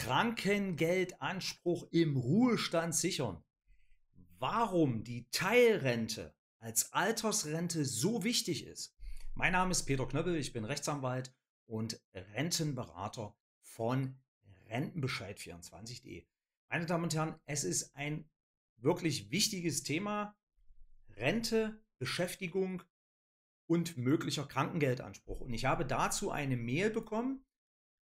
Krankengeldanspruch im Ruhestand sichern. Warum die Teilrente als Altersrente so wichtig ist. Mein Name ist Peter Knöppel, ich bin Rechtsanwalt und Rentenberater von Rentenbescheid24.de. Meine Damen und Herren, es ist ein wirklich wichtiges Thema. Rente, Beschäftigung und möglicher Krankengeldanspruch. Und ich habe dazu eine Mail bekommen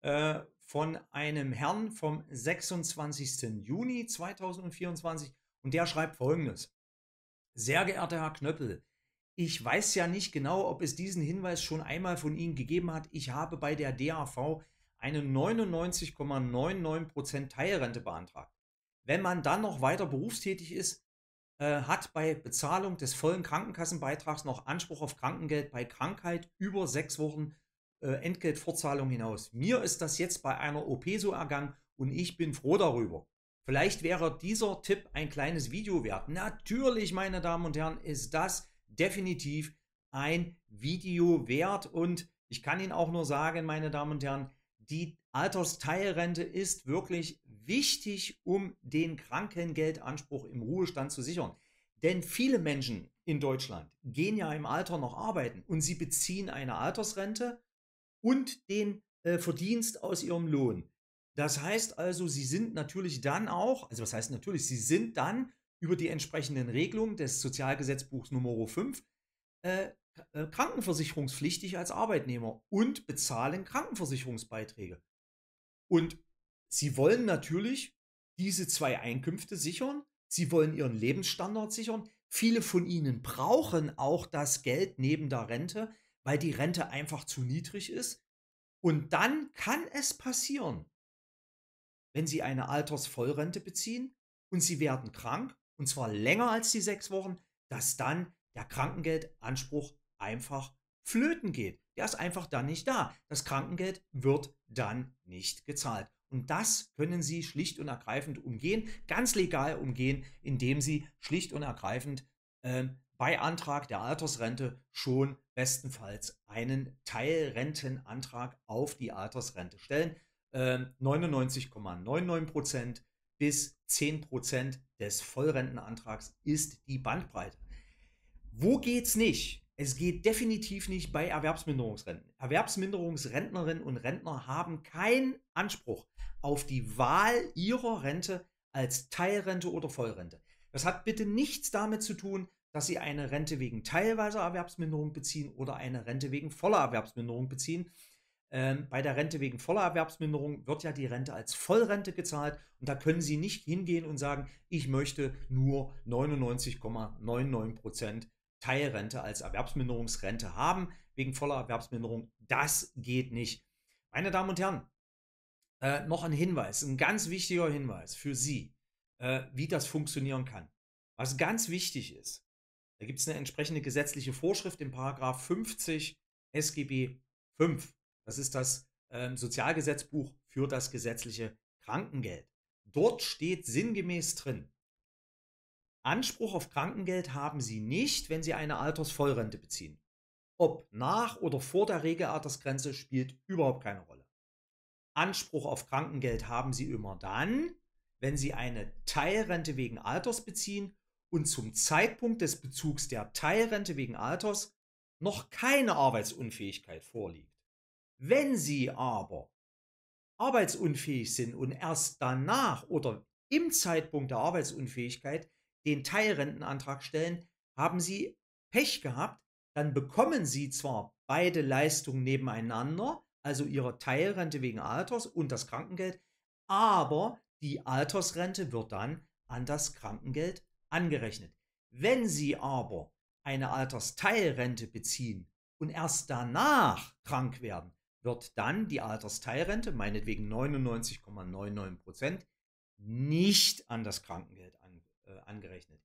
äh, von einem Herrn vom 26. Juni 2024 und der schreibt folgendes. Sehr geehrter Herr Knöppel, ich weiß ja nicht genau, ob es diesen Hinweis schon einmal von Ihnen gegeben hat. Ich habe bei der DAV eine 99,99% Teilrente beantragt. Wenn man dann noch weiter berufstätig ist, äh, hat bei Bezahlung des vollen Krankenkassenbeitrags noch Anspruch auf Krankengeld bei Krankheit über sechs Wochen äh, Entgeltfortzahlung hinaus. Mir ist das jetzt bei einer OP so ergangen und ich bin froh darüber. Vielleicht wäre dieser Tipp ein kleines Video wert. Natürlich, meine Damen und Herren, ist das definitiv ein Video wert und ich kann Ihnen auch nur sagen, meine Damen und Herren, die Altersteilrente ist wirklich wichtig, um den Krankengeldanspruch im Ruhestand zu sichern. Denn viele Menschen in Deutschland gehen ja im Alter noch arbeiten und sie beziehen eine Altersrente und den äh, Verdienst aus ihrem Lohn. Das heißt also, sie sind natürlich dann auch, also was heißt natürlich, sie sind dann über die entsprechenden Regelungen des Sozialgesetzbuchs Nummer 5 äh, äh, krankenversicherungspflichtig als Arbeitnehmer und bezahlen Krankenversicherungsbeiträge. Und sie wollen natürlich diese zwei Einkünfte sichern. Sie wollen ihren Lebensstandard sichern. Viele von ihnen brauchen auch das Geld neben der Rente, weil die Rente einfach zu niedrig ist. Und dann kann es passieren, wenn sie eine Altersvollrente beziehen und sie werden krank, und zwar länger als die sechs Wochen, dass dann der Krankengeldanspruch einfach flöten geht. Der ist einfach dann nicht da. Das Krankengeld wird dann nicht gezahlt. Und das können Sie schlicht und ergreifend umgehen, ganz legal umgehen, indem Sie schlicht und ergreifend äh, bei Antrag der Altersrente schon bestenfalls einen Teilrentenantrag auf die Altersrente stellen. Äh, 99,99% bis 10% des Vollrentenantrags ist die Bandbreite. Wo geht's nicht? Es geht definitiv nicht bei Erwerbsminderungsrenten. Erwerbsminderungsrentnerinnen und Rentner haben keinen Anspruch auf die Wahl ihrer Rente als Teilrente oder Vollrente. Das hat bitte nichts damit zu tun, dass sie eine Rente wegen teilweiser Erwerbsminderung beziehen oder eine Rente wegen voller Erwerbsminderung beziehen. Ähm, bei der Rente wegen voller Erwerbsminderung wird ja die Rente als Vollrente gezahlt und da können Sie nicht hingehen und sagen, ich möchte nur 99,99 Prozent Teilrente als Erwerbsminderungsrente haben, wegen voller Erwerbsminderung. Das geht nicht. Meine Damen und Herren, äh, noch ein Hinweis, ein ganz wichtiger Hinweis für Sie, äh, wie das funktionieren kann. Was ganz wichtig ist, da gibt es eine entsprechende gesetzliche Vorschrift im Paragraph 50 SGB 5. Das ist das äh, Sozialgesetzbuch für das gesetzliche Krankengeld. Dort steht sinngemäß drin, Anspruch auf Krankengeld haben Sie nicht, wenn Sie eine Altersvollrente beziehen. Ob nach oder vor der Regelaltersgrenze spielt überhaupt keine Rolle. Anspruch auf Krankengeld haben Sie immer dann, wenn Sie eine Teilrente wegen Alters beziehen und zum Zeitpunkt des Bezugs der Teilrente wegen Alters noch keine Arbeitsunfähigkeit vorliegt. Wenn Sie aber arbeitsunfähig sind und erst danach oder im Zeitpunkt der Arbeitsunfähigkeit den Teilrentenantrag stellen, haben Sie Pech gehabt, dann bekommen Sie zwar beide Leistungen nebeneinander, also Ihre Teilrente wegen Alters und das Krankengeld, aber die Altersrente wird dann an das Krankengeld angerechnet. Wenn Sie aber eine Altersteilrente beziehen und erst danach krank werden, wird dann die Altersteilrente, meinetwegen 99,99 Prozent, nicht an das Krankengeld äh, angerechnet.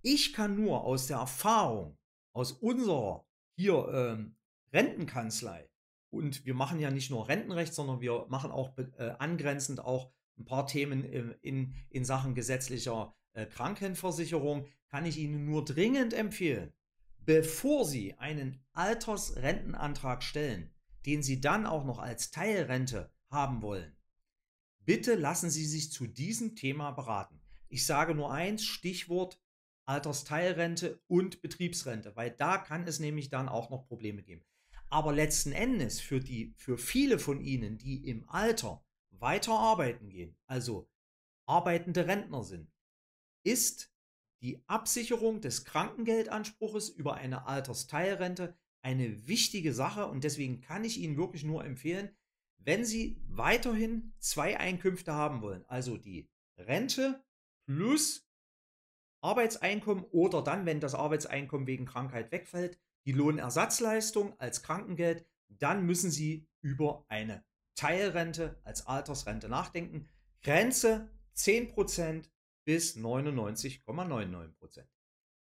Ich kann nur aus der Erfahrung, aus unserer hier ähm, Rentenkanzlei, und wir machen ja nicht nur Rentenrecht, sondern wir machen auch äh, angrenzend auch ein paar Themen in, in, in Sachen gesetzlicher äh, Krankenversicherung, kann ich Ihnen nur dringend empfehlen, bevor Sie einen Altersrentenantrag stellen, den Sie dann auch noch als Teilrente haben wollen, bitte lassen Sie sich zu diesem Thema beraten. Ich sage nur eins, Stichwort Altersteilrente und Betriebsrente, weil da kann es nämlich dann auch noch Probleme geben. Aber letzten Endes für die, für viele von Ihnen, die im Alter weiter arbeiten gehen, also arbeitende Rentner sind, ist die Absicherung des Krankengeldanspruches über eine Altersteilrente eine wichtige Sache und deswegen kann ich Ihnen wirklich nur empfehlen, wenn Sie weiterhin zwei Einkünfte haben wollen, also die Rente plus Arbeitseinkommen oder dann, wenn das Arbeitseinkommen wegen Krankheit wegfällt, die Lohnersatzleistung als Krankengeld, dann müssen Sie über eine Teilrente als Altersrente nachdenken. Grenze 10% bis 99,99%.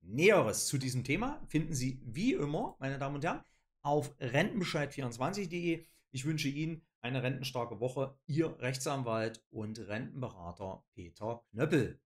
Näheres zu diesem Thema finden Sie wie immer, meine Damen und Herren, auf rentenbescheid24.de. Ich wünsche Ihnen eine rentenstarke Woche. Ihr Rechtsanwalt und Rentenberater Peter Knöppel.